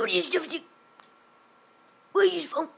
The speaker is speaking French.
tous les stuff ils vont